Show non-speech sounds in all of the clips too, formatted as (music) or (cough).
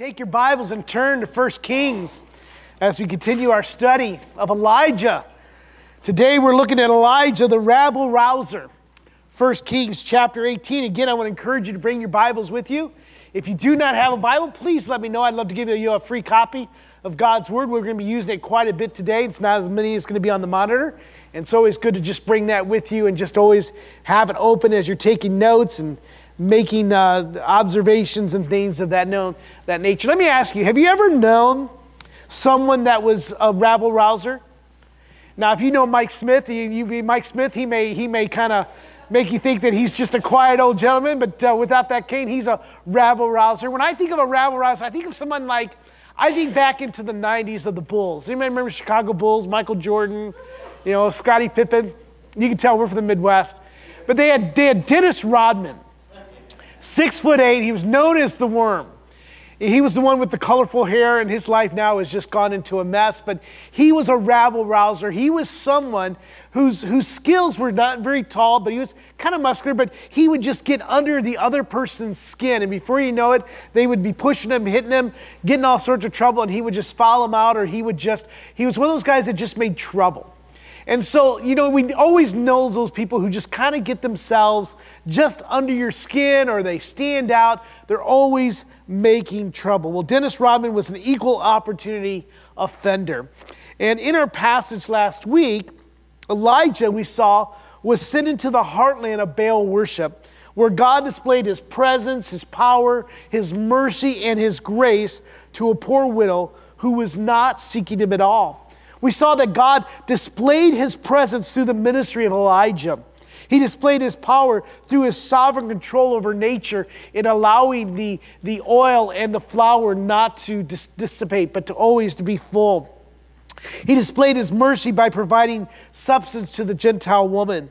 Take your Bibles and turn to 1 Kings as we continue our study of Elijah. Today we're looking at Elijah, the rabble rouser. 1 Kings chapter 18. Again, I want to encourage you to bring your Bibles with you. If you do not have a Bible, please let me know. I'd love to give you a free copy of God's Word. We're going to be using it quite a bit today. It's not as many as going to be on the monitor. And it's always good to just bring that with you and just always have it open as you're taking notes and making uh, observations and things of that known that nature. Let me ask you: Have you ever known someone that was a rabble rouser? Now, if you know Mike Smith, you, you Mike Smith, he may he may kind of make you think that he's just a quiet old gentleman, but uh, without that cane, he's a rabble rouser. When I think of a rabble rouser, I think of someone like I think back into the '90s of the Bulls. Anybody remember Chicago Bulls? Michael Jordan, you know, Scottie Pippen. You can tell we're from the Midwest, but they had they had Dennis Rodman Six foot eight, he was known as the worm. He was the one with the colorful hair, and his life now has just gone into a mess. But he was a rabble rouser. He was someone whose, whose skills were not very tall, but he was kind of muscular. But he would just get under the other person's skin. And before you know it, they would be pushing him, hitting him, getting all sorts of trouble, and he would just foul him out, or he would just, he was one of those guys that just made trouble. And so, you know, we always know those people who just kind of get themselves just under your skin or they stand out. They're always making trouble. Well, Dennis Rodman was an equal opportunity offender. And in our passage last week, Elijah, we saw, was sent into the heartland of Baal worship, where God displayed his presence, his power, his mercy, and his grace to a poor widow who was not seeking him at all. We saw that God displayed his presence through the ministry of Elijah. He displayed his power through his sovereign control over nature in allowing the, the oil and the flour not to dis- dissipate, but to always to be full. He displayed his mercy by providing substance to the Gentile woman.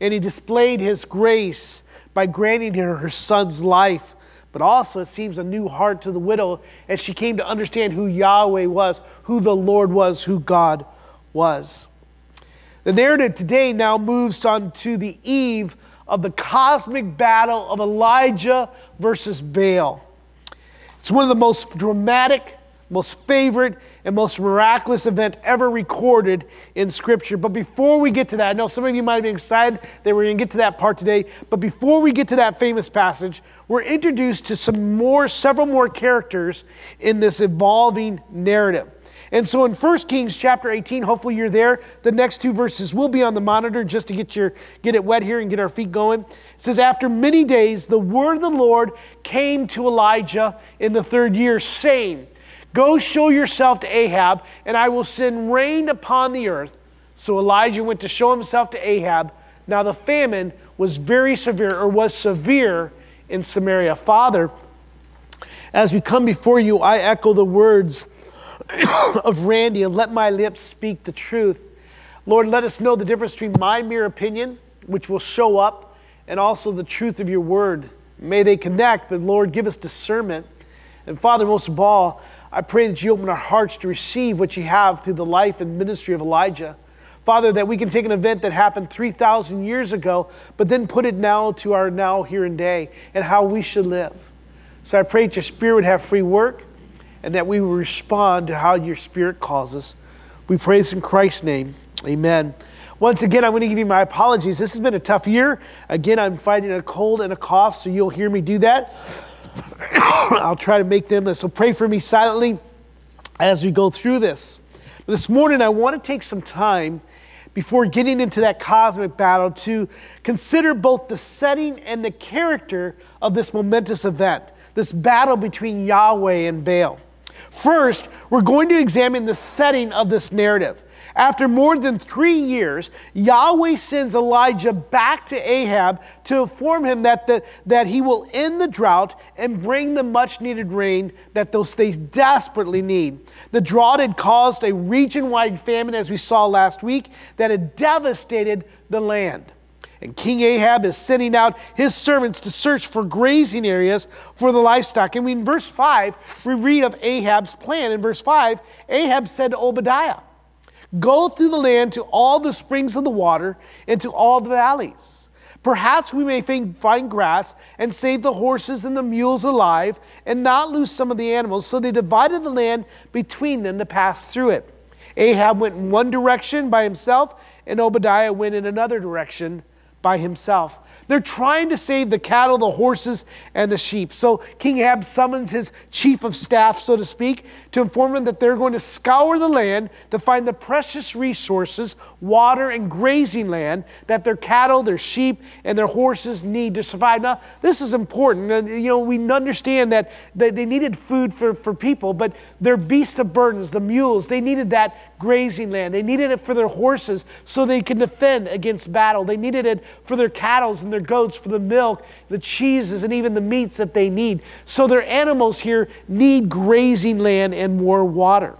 And he displayed his grace by granting her her son's life but also it seems a new heart to the widow as she came to understand who Yahweh was, who the Lord was, who God was. The narrative today now moves on to the eve of the cosmic battle of Elijah versus Baal. It's one of the most dramatic most favorite and most miraculous event ever recorded in Scripture. But before we get to that, I know some of you might be excited that we're going to get to that part today. But before we get to that famous passage, we're introduced to some more, several more characters in this evolving narrative. And so in 1 Kings chapter 18, hopefully you're there. The next two verses will be on the monitor just to get your get it wet here and get our feet going. It says, After many days, the word of the Lord came to Elijah in the third year, saying, Go show yourself to Ahab, and I will send rain upon the earth. So Elijah went to show himself to Ahab. Now the famine was very severe, or was severe in Samaria. Father, as we come before you, I echo the words (coughs) of Randy and let my lips speak the truth. Lord, let us know the difference between my mere opinion, which will show up, and also the truth of your word. May they connect, but Lord, give us discernment. And Father, most of all, I pray that you open our hearts to receive what you have through the life and ministry of Elijah. Father, that we can take an event that happened 3,000 years ago, but then put it now to our now, here, and day, and how we should live. So I pray that your Spirit would have free work and that we will respond to how your Spirit calls us. We pray this in Christ's name. Amen. Once again, I'm going to give you my apologies. This has been a tough year. Again, I'm fighting a cold and a cough, so you'll hear me do that. (coughs) I'll try to make them. So pray for me silently as we go through this. But this morning, I want to take some time before getting into that cosmic battle to consider both the setting and the character of this momentous event, this battle between Yahweh and Baal. First, we're going to examine the setting of this narrative. After more than three years, Yahweh sends Elijah back to Ahab to inform him that, the, that he will end the drought and bring the much needed rain that those states desperately need. The drought had caused a region wide famine, as we saw last week, that had devastated the land. And King Ahab is sending out his servants to search for grazing areas for the livestock. And we, in verse 5, we read of Ahab's plan. In verse 5, Ahab said to Obadiah, Go through the land to all the springs of the water and to all the valleys. Perhaps we may find grass and save the horses and the mules alive and not lose some of the animals. So they divided the land between them to pass through it. Ahab went in one direction by himself, and Obadiah went in another direction by himself. They're trying to save the cattle, the horses, and the sheep. So King Ahab summons his chief of staff, so to speak, to inform him that they're going to scour the land to find the precious resources, water, and grazing land that their cattle, their sheep, and their horses need to survive. Now, this is important. You know, we understand that they needed food for, for people, but their beast of burdens, the mules, they needed that grazing land. They needed it for their horses so they could defend against battle. They needed it for their cattle and their goats, for the milk, the cheeses, and even the meats that they need. So their animals here need grazing land and more water.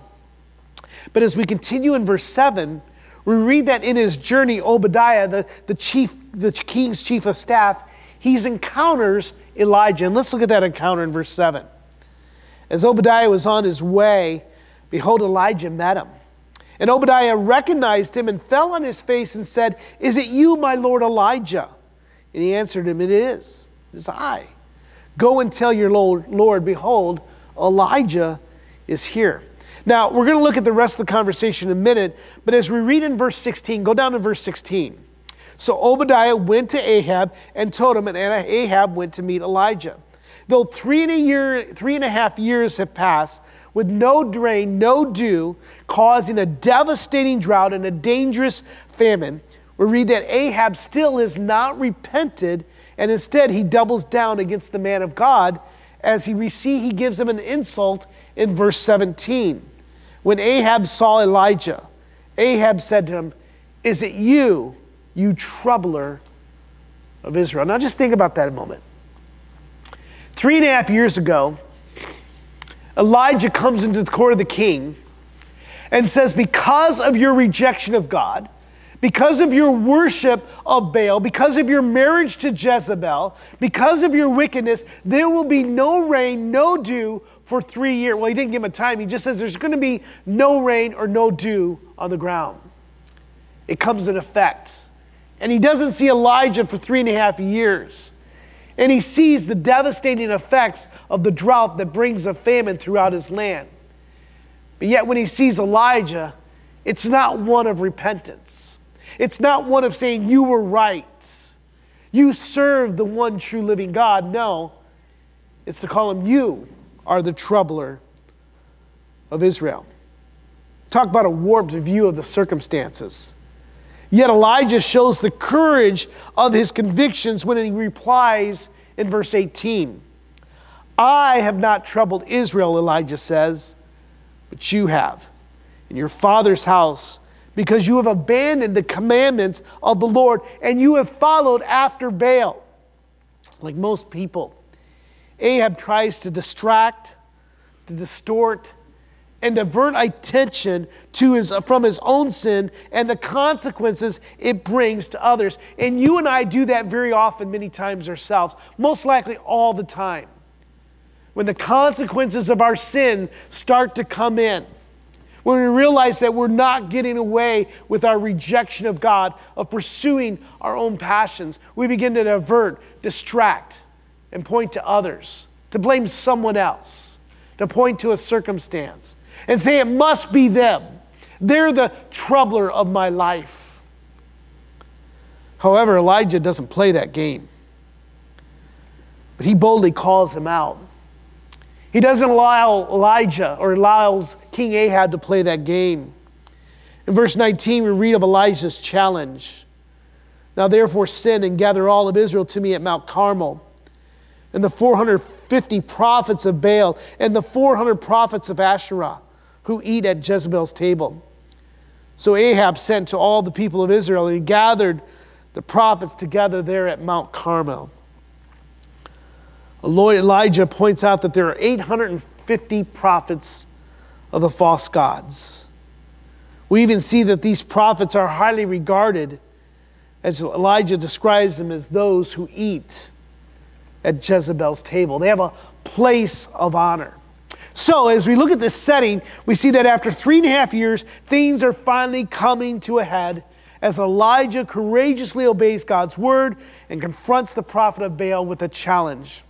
But as we continue in verse 7, we read that in his journey, Obadiah, the, the chief, the king's chief of staff, he encounters Elijah. And let's look at that encounter in verse 7. As Obadiah was on his way, behold, Elijah met him. And Obadiah recognized him and fell on his face and said, Is it you, my lord Elijah? And he answered him, It is. It is I. Go and tell your Lord, Lord behold, Elijah is here. Now, we're going to look at the rest of the conversation in a minute, but as we read in verse 16, go down to verse 16. So Obadiah went to Ahab and told him, and Ahab went to meet Elijah. Though three and a year, three and a half years have passed, with no rain, no dew, causing a devastating drought and a dangerous famine, we read that Ahab still is not repented, and instead he doubles down against the man of God as he receive, he gives him an insult in verse 17. When Ahab saw Elijah, Ahab said to him, Is it you, you troubler of Israel? Now just think about that a moment. Three and a half years ago, Elijah comes into the court of the king and says, Because of your rejection of God, because of your worship of Baal, because of your marriage to Jezebel, because of your wickedness, there will be no rain, no dew for three years. Well, he didn't give him a time. He just says there's going to be no rain or no dew on the ground. It comes in effect. And he doesn't see Elijah for three and a half years. And he sees the devastating effects of the drought that brings a famine throughout his land. But yet, when he sees Elijah, it's not one of repentance. It's not one of saying, You were right. You serve the one true living God. No, it's to call him, You are the troubler of Israel. Talk about a warped view of the circumstances. Yet Elijah shows the courage of his convictions when he replies in verse 18. I have not troubled Israel, Elijah says, but you have in your father's house because you have abandoned the commandments of the Lord and you have followed after Baal. Like most people, Ahab tries to distract, to distort, and divert attention to his, from his own sin and the consequences it brings to others. And you and I do that very often, many times ourselves, most likely all the time. When the consequences of our sin start to come in, when we realize that we're not getting away with our rejection of God, of pursuing our own passions, we begin to divert, distract, and point to others, to blame someone else, to point to a circumstance and say, It must be them. They're the troubler of my life. However, Elijah doesn't play that game, but he boldly calls him out. He doesn't allow Elijah or allows King Ahab to play that game. In verse 19, we read of Elijah's challenge. Now, therefore, send and gather all of Israel to me at Mount Carmel and the 450 prophets of Baal and the 400 prophets of Asherah who eat at Jezebel's table. So Ahab sent to all the people of Israel, and he gathered the prophets together there at Mount Carmel. Elijah points out that there are 850 prophets of the false gods. We even see that these prophets are highly regarded, as Elijah describes them as those who eat at Jezebel's table. They have a place of honor. So, as we look at this setting, we see that after three and a half years, things are finally coming to a head as Elijah courageously obeys God's word and confronts the prophet of Baal with a challenge.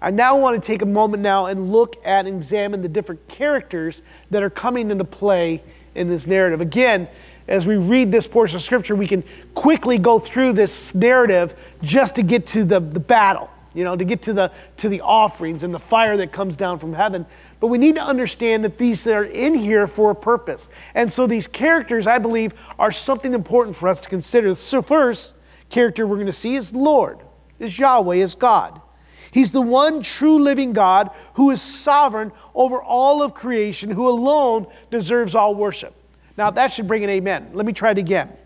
I now want to take a moment now and look at and examine the different characters that are coming into play in this narrative. Again, as we read this portion of scripture, we can quickly go through this narrative just to get to the, the battle, you know, to get to the to the offerings and the fire that comes down from heaven. But we need to understand that these are in here for a purpose. And so these characters, I believe, are something important for us to consider. So first character we're going to see is Lord, is Yahweh, is God. He's the one true living God who is sovereign over all of creation, who alone deserves all worship. Now, that should bring an amen. Let me try it again.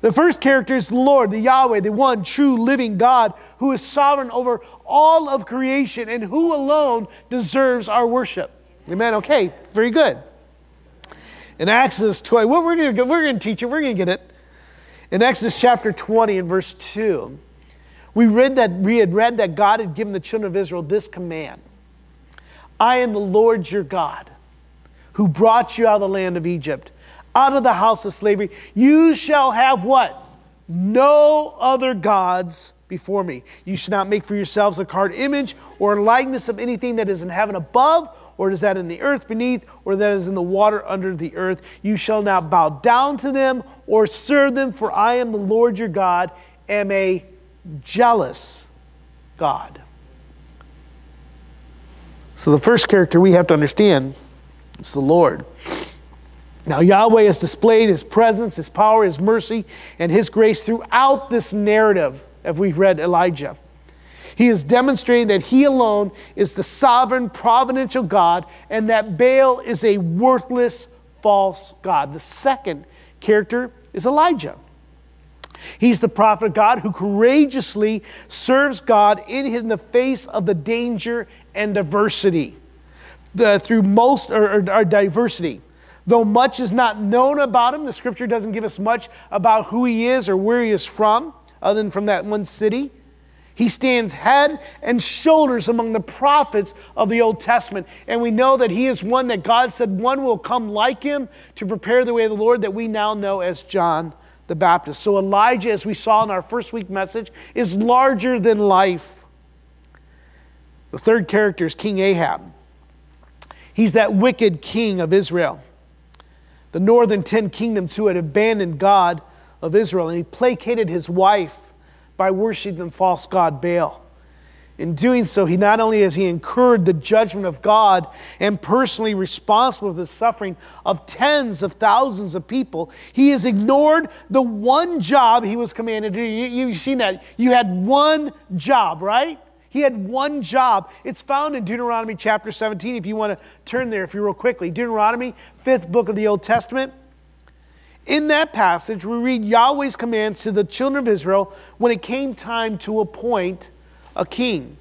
The first character is the Lord, the Yahweh, the one true living God who is sovereign over all of creation and who alone deserves our worship. Amen. Okay, very good. In Exodus 20, well, we're going we're to teach it, we're going to get it. In Exodus chapter 20 and verse 2, we read that we had read that God had given the children of Israel this command. I am the Lord your God, who brought you out of the land of Egypt, out of the house of slavery. You shall have what? No other gods before me. You should not make for yourselves a carved image or a likeness of anything that is in heaven above, or is that in the earth beneath, or that is in the water under the earth. You shall not bow down to them or serve them, for I am the Lord your God, am a jealous God. So the first character we have to understand is the Lord. Now, Yahweh has displayed his presence, his power, his mercy, and his grace throughout this narrative, as we've read Elijah. He is demonstrating that he alone is the sovereign, providential God, and that Baal is a worthless, false God. The second character is Elijah. He's the prophet of God who courageously serves God in, the face of the danger and diversity, The, through most or, or, or diversity. Though much is not known about him, the scripture doesn't give us much about who he is or where he is from, other than from that one city. He stands head and shoulders among the prophets of the Old Testament. And we know that he is one that God said one will come like him to prepare the way of the Lord that we now know as John the Baptist. So Elijah, as we saw in our first week message, is larger than life. The third character is King Ahab. He's that wicked king of Israel, the northern ten kingdoms who had abandoned God of Israel, and he placated his wife by worshiping the false god Baal. In doing so, he not only has he incurred the judgment of God and personally responsible for the suffering of tens of thousands of people, he has ignored the one job he was commanded to do. You, have seen that. You had one job, right? He had one job. It's found in Deuteronomy chapter 17, if you want to turn there, if you real quickly. Deuteronomy, fifth book of the Old Testament. In that passage, we read Yahweh's commands to the children of Israel when it came time to appoint a king.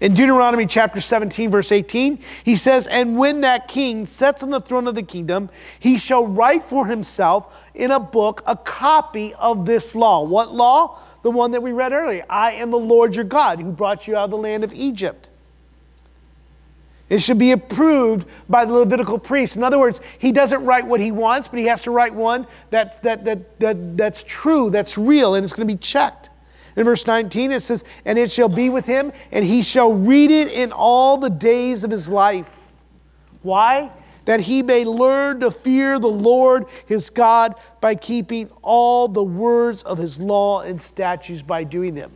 In Deuteronomy chapter 17, verse 18, he says, And when that king sits on the throne of the kingdom, he shall write for himself in a book a copy of this law. What law? The one that we read earlier. I am the Lord your God who brought you out of the land of Egypt. It should be approved by the Levitical priest. In other words, he doesn't write what he wants, but he has to write one that, that, that, that, that's true, that's real, and it's going to be checked. In verse 19, it says, And it shall be with him, and he shall read it in all the days of his life. Why? That he may learn to fear the Lord his God by keeping all the words of his law and statutes by doing them.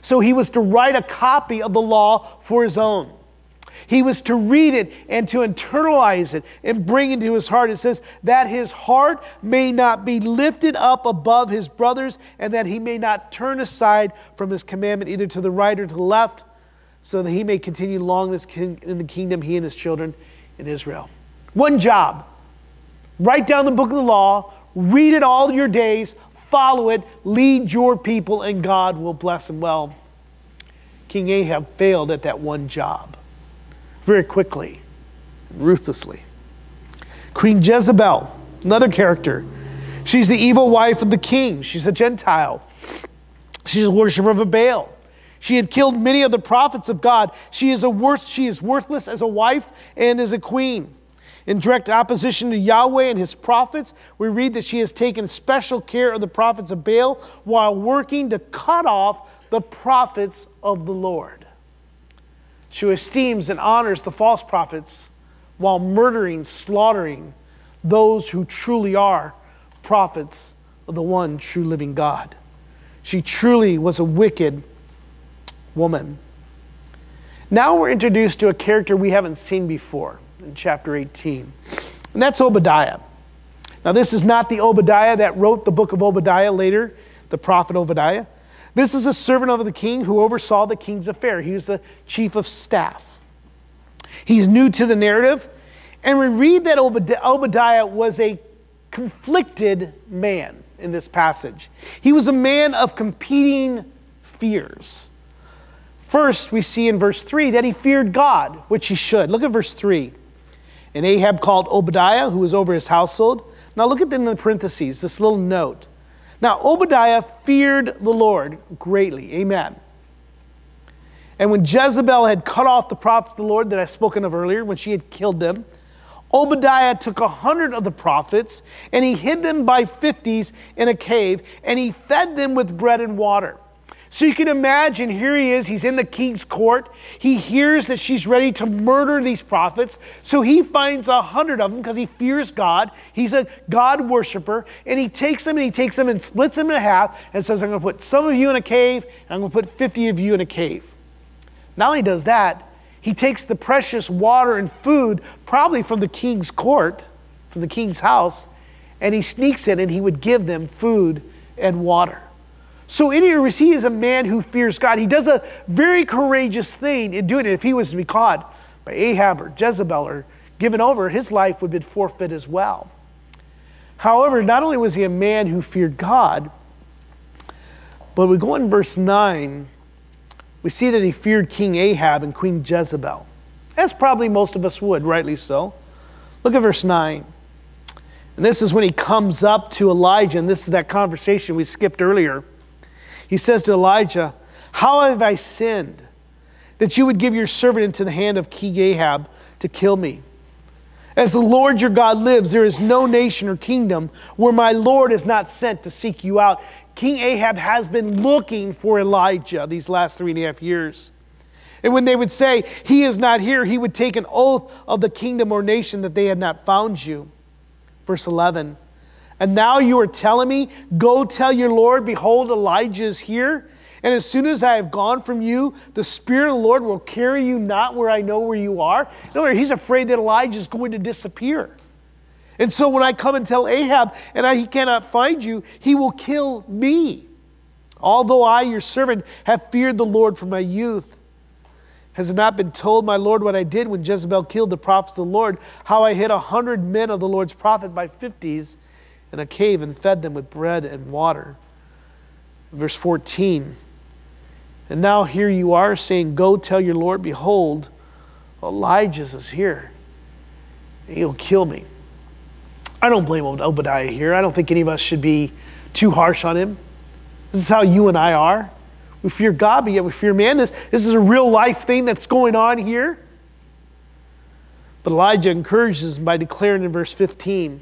So he was to write a copy of the law for his own. He was to read it and to internalize it and bring it to his heart. It says, that his heart may not be lifted up above his brothers, and that he may not turn aside from his commandment either to the right or to the left, so that he may continue long in the kingdom, he and his children in Israel. One job write down the book of the law, read it all your days, follow it, lead your people, and God will bless them well. King Ahab failed at that one job very quickly, ruthlessly. Queen Jezebel, another character. She's the evil wife of the king. She's a Gentile. She's a worshiper of a Baal. She had killed many of the prophets of God. She is, a worth, she is worthless as a wife and as a queen. In direct opposition to Yahweh and his prophets, we read that she has taken special care of the prophets of Baal while working to cut off the prophets of the Lord. She esteems and honors the false prophets while murdering, slaughtering those who truly are prophets of the one true living God. She truly was a wicked woman. Now we're introduced to a character we haven't seen before in chapter 18, and that's Obadiah. Now, this is not the Obadiah that wrote the book of Obadiah later, the prophet Obadiah. This is a servant of the king who oversaw the king's affair. He was the chief of staff. He's new to the narrative, and we read that Obadiah was a conflicted man in this passage. He was a man of competing fears. First, we see in verse 3 that he feared God, which he should. Look at verse 3. And Ahab called Obadiah, who was over his household. Now look at in the parentheses, this little note. Now Obadiah feared the Lord greatly. Amen. And when Jezebel had cut off the prophets of the Lord that I've spoken of earlier, when she had killed them, Obadiah took a hundred of the prophets and he hid them by fifties in a cave and he fed them with bread and water. So you can imagine, here he is, he's in the king's court. He hears that she's ready to murder these prophets. So he finds a hundred of them because he fears God. He's a God worshiper. And he takes them and he takes them and splits them in half and says, I'm going to put some of you in a cave and I'm going to put 50 of you in a cave. Not only does that, he takes the precious water and food, probably from the king's court, from the king's house, and he sneaks in and he would give them food and water. So in here, he is a man who fears God. He does a very courageous thing in doing it. If he was to be caught by Ahab or Jezebel or given over, his life would be forfeit as well. However, not only was he a man who feared God, but we go in verse 9, we see that he feared King Ahab and Queen Jezebel, as probably most of us would, rightly so. Look at verse 9. And this is when he comes up to Elijah, and this is that conversation we skipped earlier. He says to Elijah, How have I sinned that you would give your servant into the hand of King Ahab to kill me? As the Lord your God lives, there is no nation or kingdom where my Lord is not sent to seek you out. King Ahab has been looking for Elijah these last three and a half years. And when they would say, He is not here, he would take an oath of the kingdom or nation that they had not found you. Verse 11. And now you are telling me, Go tell your Lord, behold, Elijah is here. And as soon as I have gone from you, the Spirit of the Lord will carry you not where I know where you are. No, he's afraid that Elijah is going to disappear. And so when I come and tell Ahab and I, he cannot find you, he will kill me. Although I, your servant, have feared the Lord from my youth. Has it not been told, my Lord, what I did when Jezebel killed the prophets of the Lord, how I hid a hundred men of the Lord's prophet by fifties? In a cave and fed them with bread and water. Verse 14. And now here you are saying, Go tell your Lord, behold, Elijah is here. He'll kill me. I don't blame Obadiah here. I don't think any of us should be too harsh on him. This is how you and I are. We fear God, but yet we fear man. This, this is a real life thing that's going on here. But Elijah encourages him by declaring in verse 15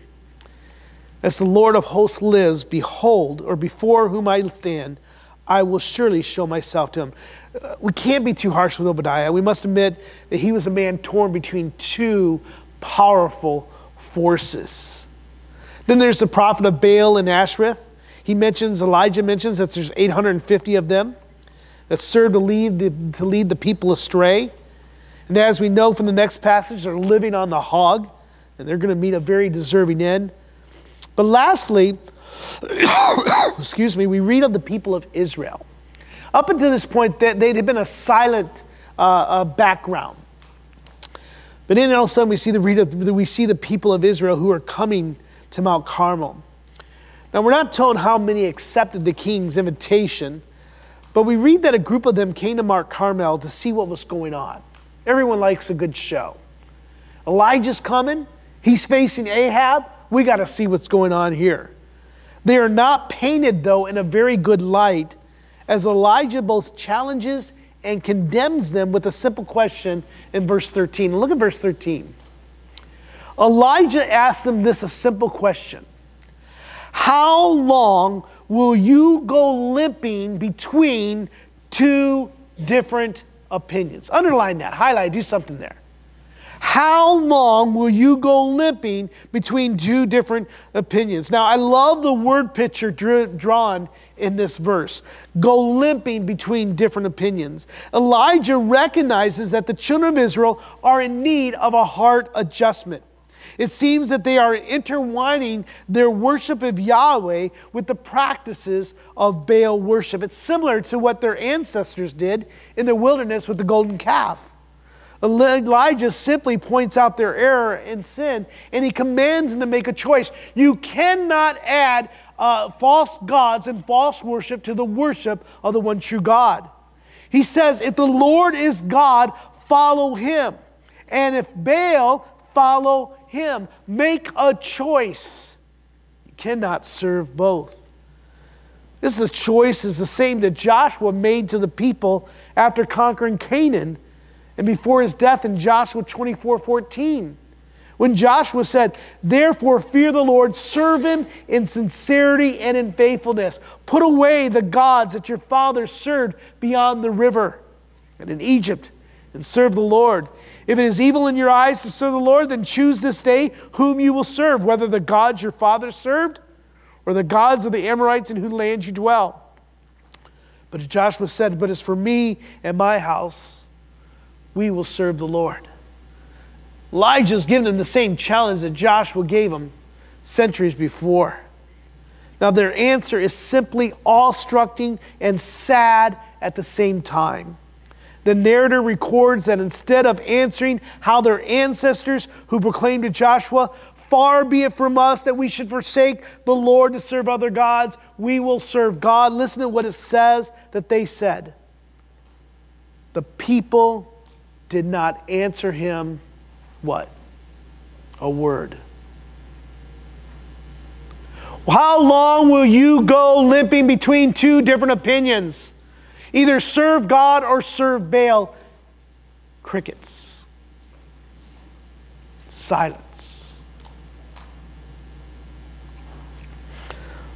as the Lord of hosts lives, behold, or before whom I stand, I will surely show myself to him. Uh, we can't be too harsh with Obadiah. We must admit that he was a man torn between two powerful forces. Then there's the prophet of Baal and Ashereth. He mentions, Elijah mentions that there's 850 of them that serve to lead the, to lead the people astray. And as we know from the next passage, they're living on the hog, and they're going to meet a very deserving end. But lastly, (coughs) excuse me, we read of the people of Israel. Up until this point, they, had been a silent uh, uh, background. But then all of a sudden, we see the, we see the people of Israel who are coming to Mount Carmel. Now, we're not told how many accepted the king's invitation, but we read that a group of them came to Mount Carmel to see what was going on. Everyone likes a good show. Elijah's coming, he's facing Ahab we got to see what's going on here. They are not painted, though, in a very good light, as Elijah both challenges and condemns them with a simple question in verse 13. Look at verse 13. Elijah asked them this a simple question How long will you go limping between two different opinions? Underline that, highlight, do something there. How long will you go limping between two different opinions? Now, I love the word picture drawn in this verse. Go limping between different opinions. Elijah recognizes that the children of Israel are in need of a heart adjustment. It seems that they are intertwining their worship of Yahweh with the practices of Baal worship. It's similar to what their ancestors did in the wilderness with the golden calf. Elijah simply points out their error and sin, and he commands them to make a choice. You cannot add uh, false gods and false worship to the worship of the one true God. He says, if the Lord is God, follow him. And if Baal, follow him. Make a choice. You cannot serve both. This is choice is the same that Joshua made to the people after conquering Canaan and before his death in Joshua 24 14. When Joshua said, Therefore, fear the Lord, serve him in sincerity and in faithfulness. Put away the gods that your fathers served beyond the river and in Egypt, and serve the Lord. If it is evil in your eyes to serve the Lord, then choose this day whom you will serve, whether the gods your fathers served or the gods of the Amorites in whose land you dwell. But Joshua said, But as for me and my house, we will serve the Lord. Elijah's given them the same challenge that Joshua gave them centuries before. Now, their answer is simply awe-striking and sad at the same time. The narrator records that instead of answering how their ancestors who proclaimed to Joshua, Far be it from us that we should forsake the Lord to serve other gods, we will serve God. Listen to what it says that they said. The people did not answer him what? A word. How long will you go limping between two different opinions? Either serve God or serve Baal. Crickets. Silence.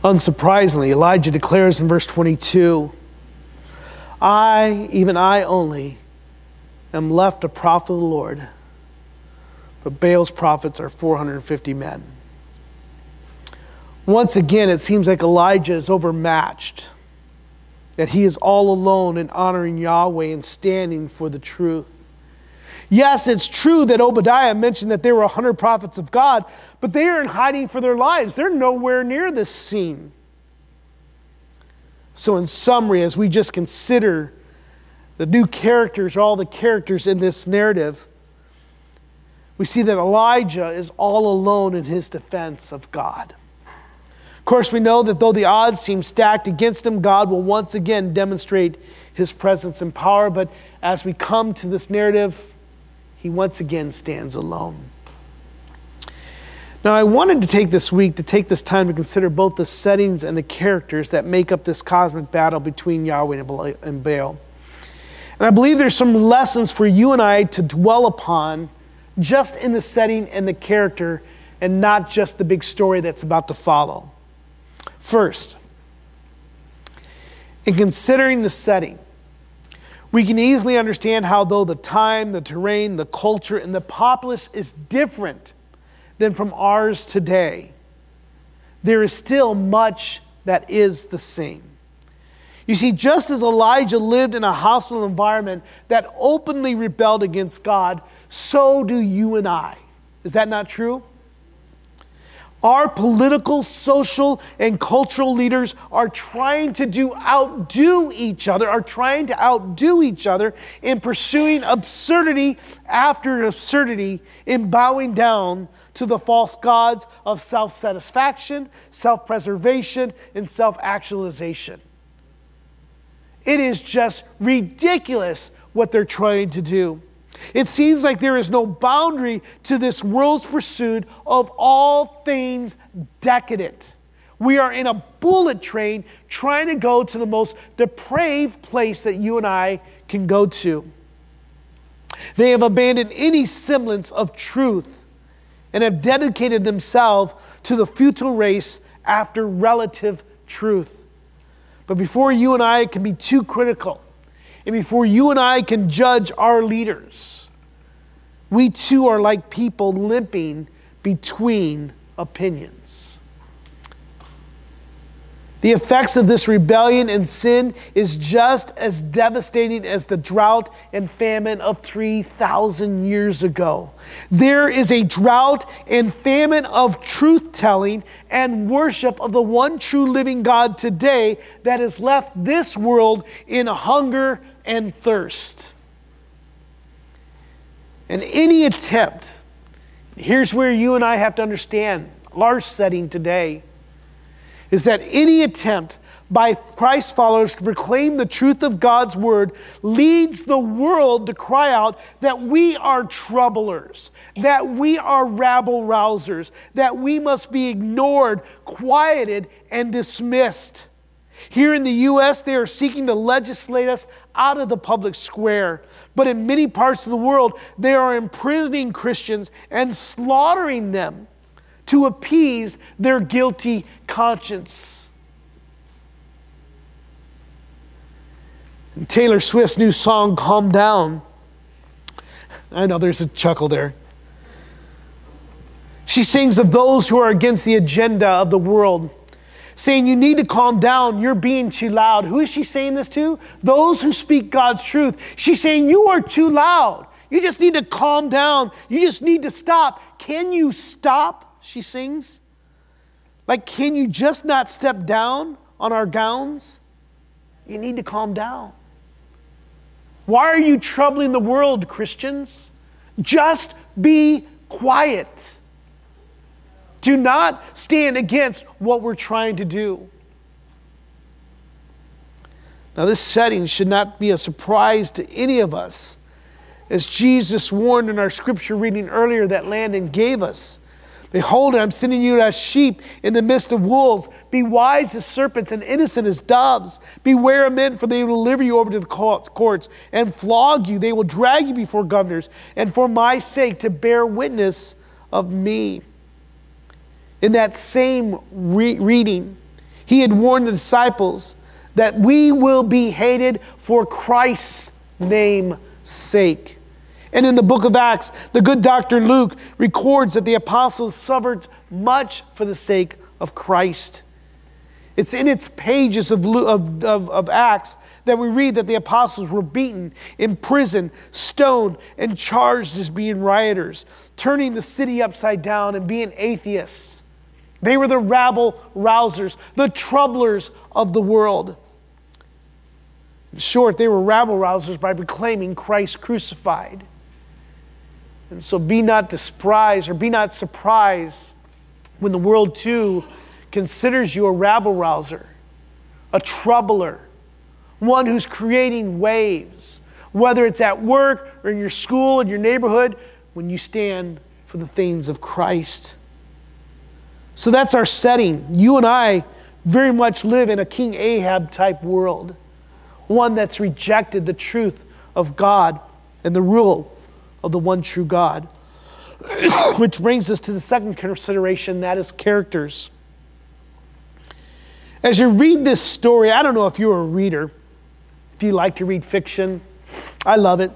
Unsurprisingly, Elijah declares in verse 22 I, even I only, am left a prophet of the Lord but Baal's prophets are 450 men. Once again, it seems like Elijah is overmatched, that he is all alone in honoring Yahweh and standing for the truth. Yes, it's true that Obadiah mentioned that there were 100 prophets of God, but they are in hiding for their lives. They're nowhere near this scene. So, in summary, as we just consider the new characters, all the characters in this narrative, we see that Elijah is all alone in his defense of God. Of course, we know that though the odds seem stacked against him, God will once again demonstrate his presence and power. But as we come to this narrative, he once again stands alone. Now, I wanted to take this week to take this time to consider both the settings and the characters that make up this cosmic battle between Yahweh and Baal. And I believe there's some lessons for you and I to dwell upon just in the setting and the character and not just the big story that's about to follow. First, in considering the setting, we can easily understand how, though the time, the terrain, the culture, and the populace is different than from ours today, there is still much that is the same. You see, just as Elijah lived in a hostile environment that openly rebelled against God, so do you and I. Is that not true? Our political, social, and cultural leaders are trying to do outdo each other, are trying to outdo each other in pursuing absurdity after absurdity, in bowing down to the false gods of self satisfaction, self preservation, and self actualization. It is just ridiculous what they're trying to do. It seems like there is no boundary to this world's pursuit of all things decadent. We are in a bullet train trying to go to the most depraved place that you and I can go to. They have abandoned any semblance of truth and have dedicated themselves to the futile race after relative truth. But before you and I can be too critical, and before you and I can judge our leaders, we too are like people limping between opinions. The effects of this rebellion and sin is just as devastating as the drought and famine of 3,000 years ago. There is a drought and famine of truth telling and worship of the one true living God today that has left this world in hunger and thirst. And any attempt, here's where you and I have to understand our setting today is that any attempt by Christ followers to proclaim the truth of God's word leads the world to cry out that we are troublers, that we are rabble rousers, that we must be ignored, quieted, and dismissed. Here in the U.S., they are seeking to legislate us out of the public square. But in many parts of the world, they are imprisoning Christians and slaughtering them to appease their guilty conscience. Taylor Swift's new song, Calm Down. I know there's a chuckle there. She sings of those who are against the agenda of the world, saying, You need to calm down. You're being too loud. Who is she saying this to? Those who speak God's truth. She's saying, You are too loud. You just need to calm down. You just need to stop. Can you stop? She sings. Like, can you just not step down on our gowns? You need to calm down. Why are you troubling the world, Christians? Just be quiet. Do not stand against what we're trying to do. Now, this setting should not be a surprise to any of us, as Jesus warned in our scripture reading earlier that Landon gave us. Behold, I'm sending you as sheep in the midst of wolves. Be wise as serpents and innocent as doves. Beware of men, for they will deliver you over to the courts and flog you. They will drag you before governors, and for my sake to bear witness of me. In that same re- reading, he had warned the disciples that we will be hated for Christ's name's sake. And in the book of Acts, the good Dr. Luke records that the apostles suffered much for the sake of Christ. It's in its pages of, of, of, of, Acts that we read that the apostles were beaten, imprisoned, stoned, and charged as being rioters, turning the city upside down and being atheists. They were the rabble rousers, the troublers of the world. In short, they were rabble rousers by proclaiming Christ crucified. And so be not despised or be not surprised when the world too considers you a rabble rouser, a troubler, one who's creating waves, whether it's at work or in your school, in your neighborhood, when you stand for the things of Christ. So that's our setting. You and I very much live in a King Ahab type world, one that's rejected the truth of God and the rule of the one true God. (coughs) Which brings us to the second consideration that is characters. As you read this story, I don't know if you're a reader. Do you like to read fiction? I love it.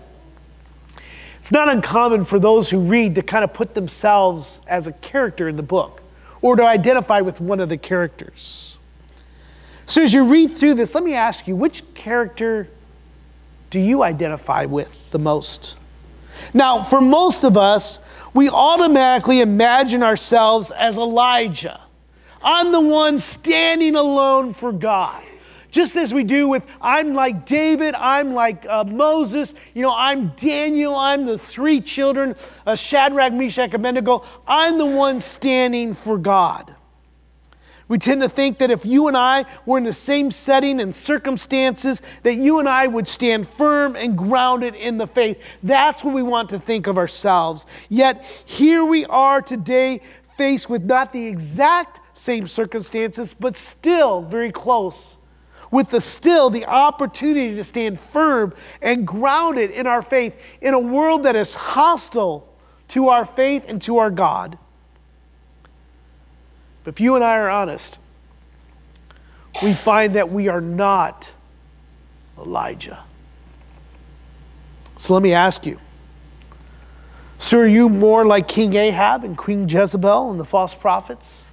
It's not uncommon for those who read to kind of put themselves as a character in the book or to identify with one of the characters. So, as you read through this, let me ask you which character do you identify with the most? Now, for most of us, we automatically imagine ourselves as Elijah. I'm the one standing alone for God. Just as we do with, I'm like David, I'm like uh, Moses, you know, I'm Daniel, I'm the three children, uh, Shadrach, Meshach, Abednego. I'm the one standing for God. We tend to think that if you and I were in the same setting and circumstances, that you and I would stand firm and grounded in the faith. That's what we want to think of ourselves. Yet here we are today, faced with not the exact same circumstances, but still very close. With the still the opportunity to stand firm and grounded in our faith in a world that is hostile to our faith and to our God. But if you and I are honest, we find that we are not Elijah. So let me ask you. So are you more like King Ahab and Queen Jezebel and the false prophets?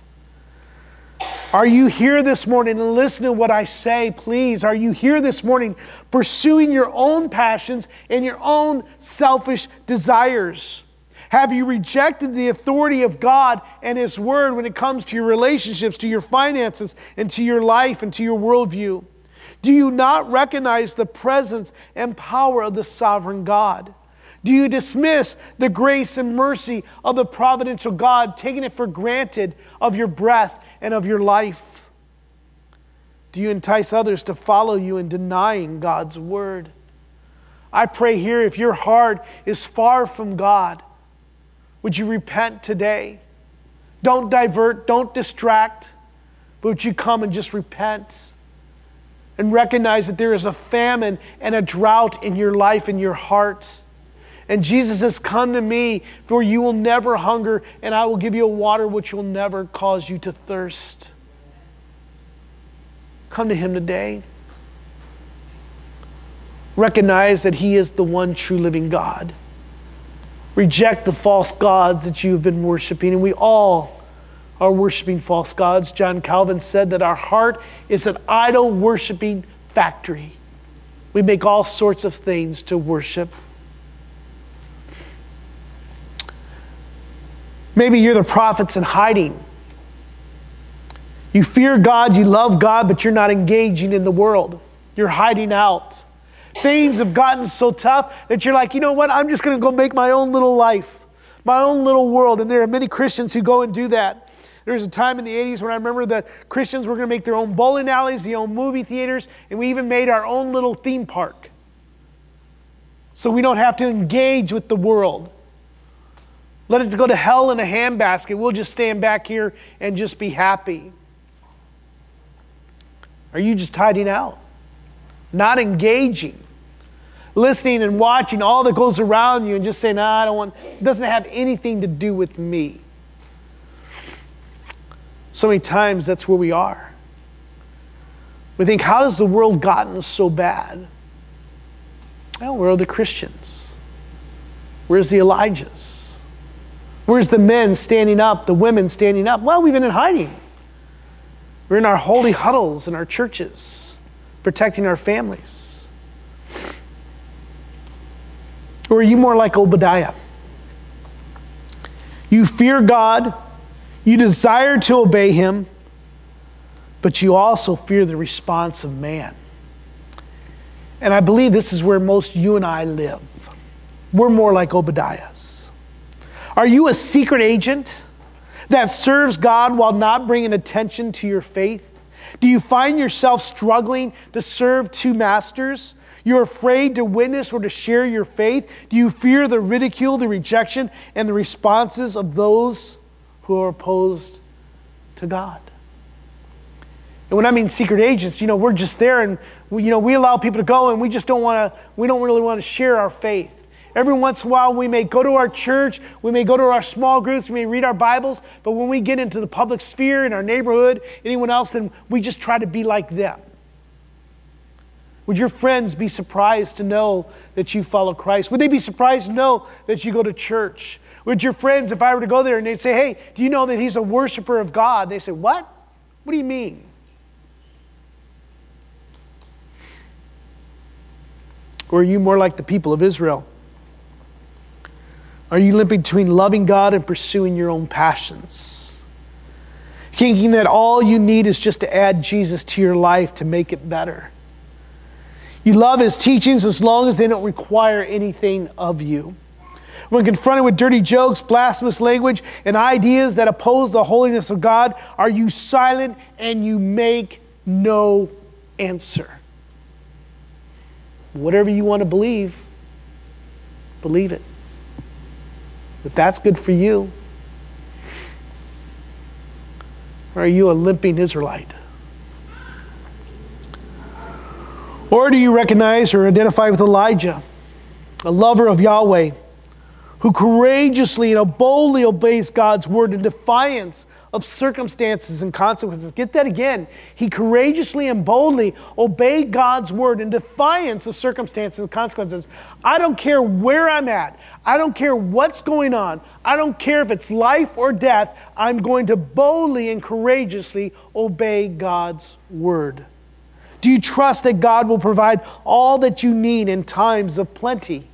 Are you here this morning and listen to what I say, please? Are you here this morning pursuing your own passions and your own selfish desires? Have you rejected the authority of God and His Word when it comes to your relationships, to your finances, and to your life and to your worldview? Do you not recognize the presence and power of the sovereign God? Do you dismiss the grace and mercy of the providential God, taking it for granted of your breath and of your life? Do you entice others to follow you in denying God's word? I pray here if your heart is far from God, would you repent today? Don't divert, don't distract, but would you come and just repent? and recognize that there is a famine and a drought in your life, in your heart. And Jesus has Come to me, for you will never hunger, and I will give you a water which will never cause you to thirst. Come to Him today. Recognize that He is the one true living God. Reject the false gods that you have been worshiping, and we all are worshiping false gods. John Calvin said that our heart is an idol worshiping factory. We make all sorts of things to worship. Maybe you're the prophets in hiding. You fear God, you love God, but you're not engaging in the world. You're hiding out. Things have gotten so tough that you're like, you know what? I'm just going to go make my own little life, my own little world. And there are many Christians who go and do that. There was a time in the 80s when I remember that Christians were going to make their own bowling alleys, their own movie theaters, and we even made our own little theme park. So we don't have to engage with the world. Let it go to hell in a handbasket. We'll just stand back here and just be happy. Are you just hiding out? Not engaging? Listening and watching all that goes around you and just saying, nah, I don't want, it doesn't have anything to do with me. So many times that's where we are. We think, how has the world gotten so bad? Well, where are the Christians? Where's the Elijahs? Where's the men standing up, the women standing up? Well, we've been in hiding. We're in our holy huddles in our churches, protecting our families. Or are you more like Obadiah? You fear God you desire to obey him, but you also fear the response of man. And I believe this is where most you and I live. We're more like Obadiah's. Are you a secret agent that serves God while not bringing attention to your faith? Do you find yourself struggling to serve two masters? You're afraid to witness or to share your faith? Do you fear the ridicule, the rejection, and the responses of those who are opposed to God. And when I mean secret agents, you know, we're just there and we, you know, we allow people to go and we just don't want to, we don't really want to share our faith. Every once in a while, we may go to our church, we may go to our small groups, we may read our Bibles, but when we get into the public sphere in our neighborhood, anyone else, then we just try to be like them. Would your friends be surprised to know that you follow Christ? Would they be surprised to know that you go to church? Would your friends, if I were to go there and they'd say, hey, do you know that he's a worshiper of God? They say, what? What do you mean? Or are you more like the people of Israel? Are you limping between loving God and pursuing your own passions? Thinking that all you need is just to add Jesus to your life to make it better. You love his teachings as long as they don't require anything of you. When confronted with dirty jokes, blasphemous language, and ideas that oppose the holiness of God, are you silent and you make no answer? Whatever you want to believe, believe it. But that's good for you. Or are you a limping Israelite? Or do you recognize or identify with Elijah, a lover of Yahweh? Who courageously and boldly obeys God's word in defiance of circumstances and consequences. Get that again. He courageously and boldly obeyed God's word in defiance of circumstances and consequences. I don't care where I'm at. I don't care what's going on. I don't care if it's life or death. I'm going to boldly and courageously obey God's word. Do you trust that God will provide all that you need in times of plenty?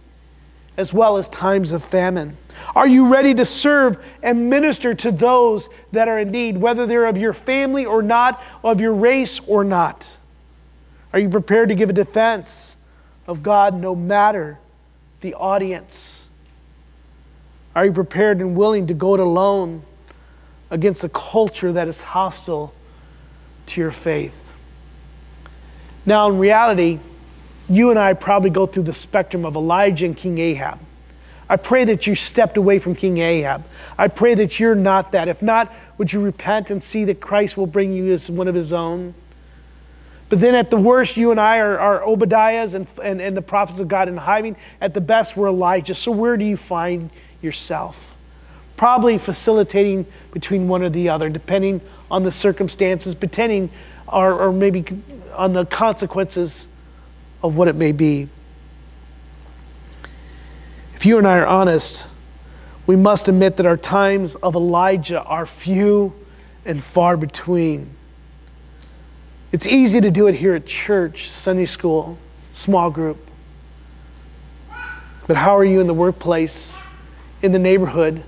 As well as times of famine? Are you ready to serve and minister to those that are in need, whether they're of your family or not, of your race or not? Are you prepared to give a defense of God no matter the audience? Are you prepared and willing to go it alone against a culture that is hostile to your faith? Now, in reality, you and I probably go through the spectrum of Elijah and King Ahab. I pray that you stepped away from King Ahab. I pray that you're not that. If not, would you repent and see that Christ will bring you as one of his own? But then at the worst, you and I are, are Obadiahs and, and, and the prophets of God in hiding. At the best, we're Elijah. So where do you find yourself? Probably facilitating between one or the other, depending on the circumstances, depending or, or maybe on the consequences of what it may be. If you and I are honest, we must admit that our times of Elijah are few and far between. It's easy to do it here at church, Sunday school, small group. But how are you in the workplace, in the neighborhood,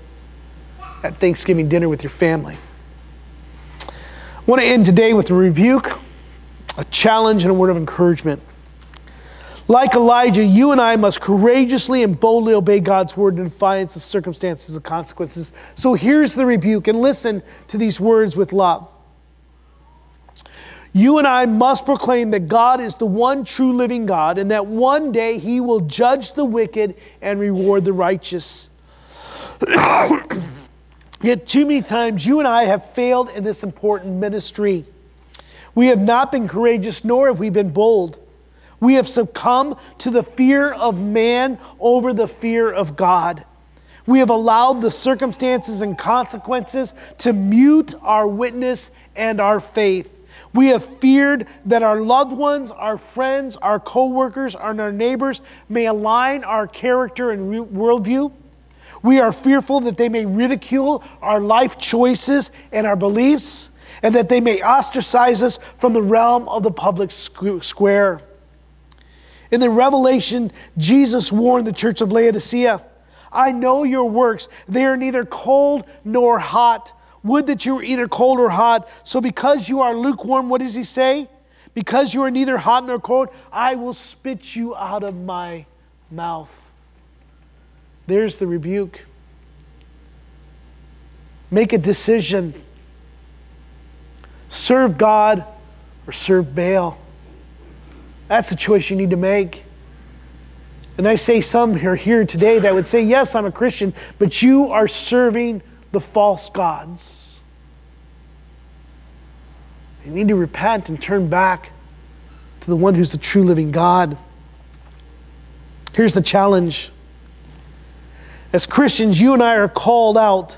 at Thanksgiving dinner with your family? I want to end today with a rebuke, a challenge, and a word of encouragement. Like Elijah, you and I must courageously and boldly obey God's word in defiance of circumstances and consequences. So here's the rebuke, and listen to these words with love. You and I must proclaim that God is the one true living God and that one day he will judge the wicked and reward the righteous. (coughs) Yet, too many times, you and I have failed in this important ministry. We have not been courageous, nor have we been bold. We have succumbed to the fear of man over the fear of God. We have allowed the circumstances and consequences to mute our witness and our faith. We have feared that our loved ones, our friends, our coworkers, and our neighbors may align our character and worldview. We are fearful that they may ridicule our life choices and our beliefs, and that they may ostracize us from the realm of the public square. In the Revelation, Jesus warned the church of Laodicea I know your works. They are neither cold nor hot. Would that you were either cold or hot. So, because you are lukewarm, what does he say? Because you are neither hot nor cold, I will spit you out of my mouth. There's the rebuke. Make a decision serve God or serve Baal. That's a choice you need to make. And I say some are here today that would say, Yes, I'm a Christian, but you are serving the false gods. You need to repent and turn back to the one who's the true living God. Here's the challenge. As Christians, you and I are called out,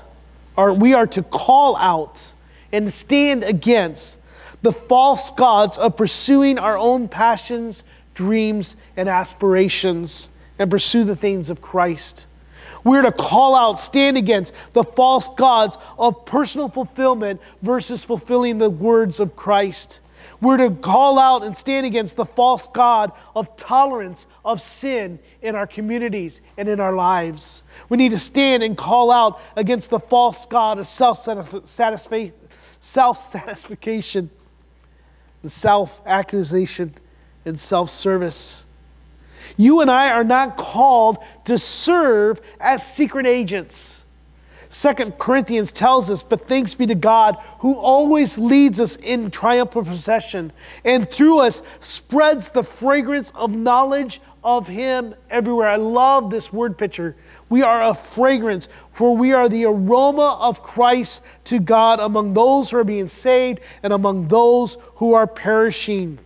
or we are to call out and stand against the false gods of pursuing our own passions, dreams, and aspirations and pursue the things of Christ. We're to call out, stand against the false gods of personal fulfillment versus fulfilling the words of Christ. We're to call out and stand against the false God of tolerance of sin in our communities and in our lives. We need to stand and call out against the false God of self satisfaction and self accusation and self service. You and I are not called to serve as secret agents. Second Corinthians tells us, but thanks be to God who always leads us in triumphal procession and through us spreads the fragrance of knowledge of Him everywhere. I love this word picture. We are a fragrance, for we are the aroma of Christ to God among those who are being saved and among those who are perishing.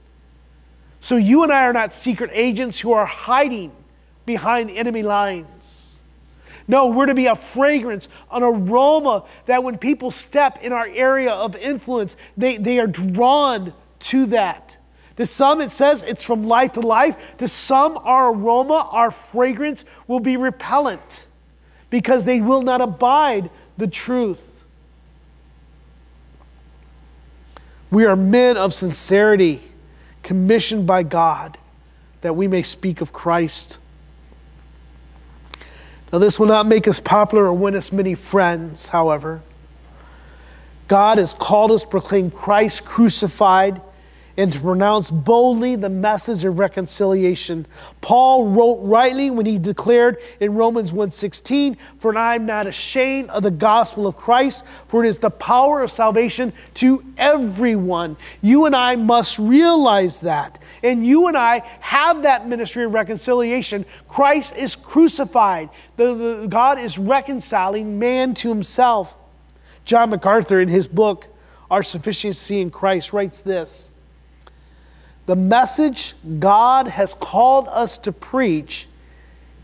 So you and I are not secret agents who are hiding behind enemy lines. No, we're to be a fragrance, an aroma that when people step in our area of influence, they, they are drawn to that. To some, it says it's from life to life. To some, our aroma, our fragrance will be repellent because they will not abide the truth. We are men of sincerity, commissioned by God that we may speak of Christ. Now, this will not make us popular or win us many friends, however. God has called us to proclaim Christ crucified and to pronounce boldly the message of reconciliation. Paul wrote rightly when he declared in Romans 1:16, "For I am not ashamed of the gospel of Christ, for it is the power of salvation to everyone." You and I must realize that. And you and I have that ministry of reconciliation. Christ is crucified. The, the, God is reconciling man to himself. John MacArthur in his book Our Sufficiency in Christ writes this: the message God has called us to preach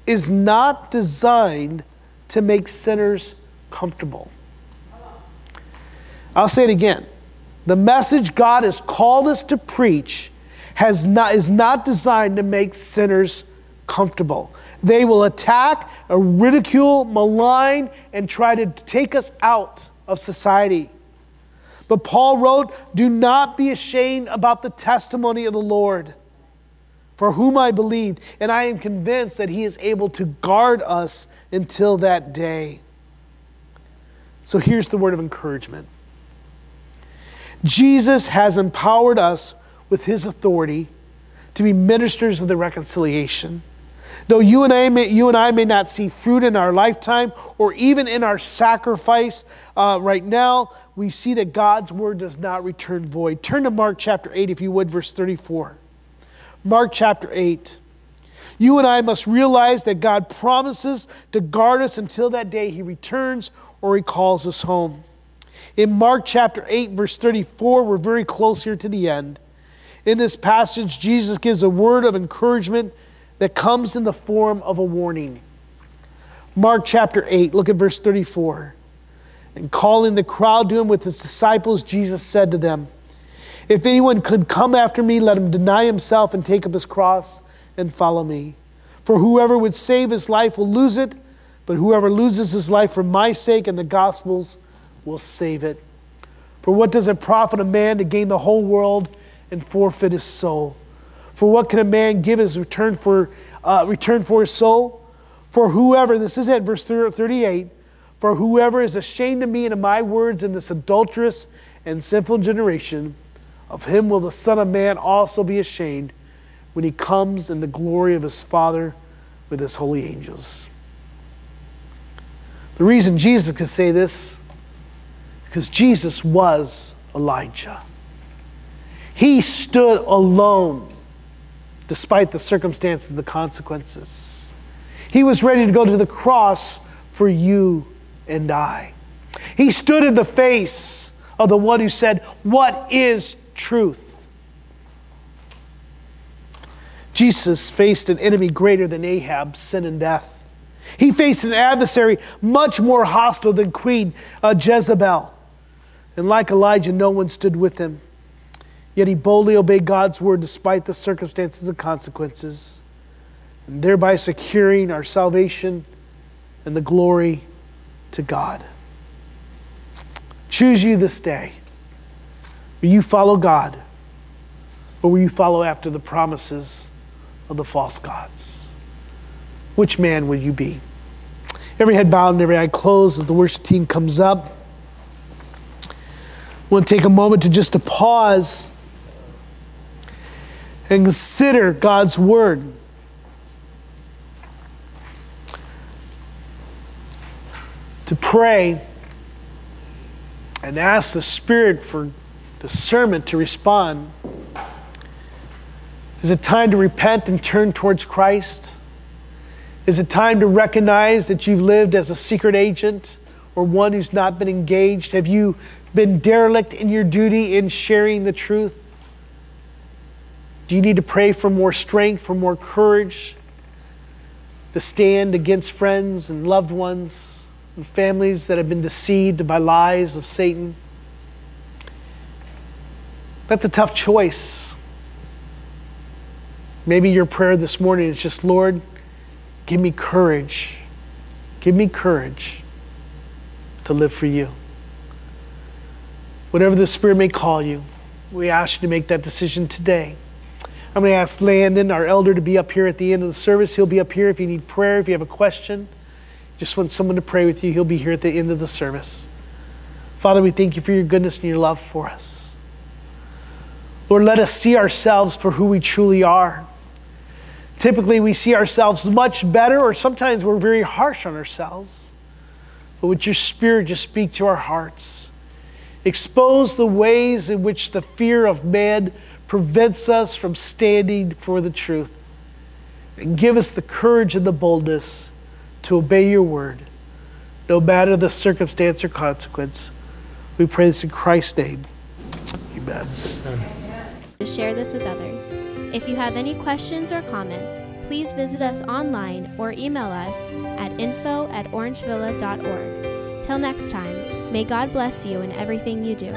is not designed to make sinners comfortable. I'll say it again. The message God has called us to preach has not, is not designed to make sinners comfortable. They will attack, ridicule, malign, and try to take us out of society. But Paul wrote, Do not be ashamed about the testimony of the Lord, for whom I believed, and I am convinced that he is able to guard us until that day. So here's the word of encouragement Jesus has empowered us with his authority to be ministers of the reconciliation. Though you and, I may, you and I may not see fruit in our lifetime or even in our sacrifice uh, right now, we see that God's word does not return void. Turn to Mark chapter 8, if you would, verse 34. Mark chapter 8. You and I must realize that God promises to guard us until that day he returns or he calls us home. In Mark chapter 8, verse 34, we're very close here to the end. In this passage, Jesus gives a word of encouragement that comes in the form of a warning. Mark chapter 8, look at verse 34. And calling the crowd to him with his disciples, Jesus said to them, If anyone could come after me, let him deny himself and take up his cross and follow me. For whoever would save his life will lose it, but whoever loses his life for my sake and the gospel's will save it. For what does it profit a man to gain the whole world and forfeit his soul? For what can a man give as return for, uh, return for his soul? For whoever, this is it, verse 38, for whoever is ashamed of me and of my words in this adulterous and sinful generation, of him will the Son of Man also be ashamed when he comes in the glory of his Father with his holy angels. The reason Jesus could say this, because Jesus was Elijah. He stood alone despite the circumstances, the consequences. He was ready to go to the cross for you and I. He stood in the face of the one who said, What is truth? Jesus faced an enemy greater than Ahab, sin and death. He faced an adversary much more hostile than Queen uh, Jezebel. And like Elijah, no one stood with him. Yet he boldly obeyed God's word despite the circumstances and consequences, and thereby securing our salvation and the glory to God. Choose you this day. Will you follow God, or will you follow after the promises of the false gods? Which man will you be? Every head bowed and every eye closed as the worship team comes up. I want to take a moment to just to pause and consider God's word. To pray and ask the Spirit for discernment to respond. Is it time to repent and turn towards Christ? Is it time to recognize that you've lived as a secret agent or one who's not been engaged? Have you been derelict in your duty in sharing the truth? Do you need to pray for more strength, for more courage? to stand against friends and loved ones and families that have been deceived by lies of Satan. That's a tough choice. Maybe your prayer this morning is just, Lord, give me courage. Give me courage to live for you. Whatever the Spirit may call you, we ask you to make that decision today. I'm going to ask Landon, our elder, to be up here at the end of the service. He'll be up here if you need prayer, if you have a question, just want someone to pray with you. He'll be here at the end of the service. Father, we thank you for your goodness and your love for us. Lord, let us see ourselves for who we truly are. Typically, we see ourselves much better, or sometimes we're very harsh on ourselves. But with your Spirit, just speak to our hearts. Expose the ways in which the fear of man prevents us from standing for the truth. And give us the courage and the boldness to obey your word, no matter the circumstance or consequence. We pray this in Christ's name. Amen. To share this with others. If you have any questions or comments, please visit us online or email us at info at orangevilla.org. Till next time, may God bless you in everything you do.